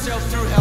yourself through hell.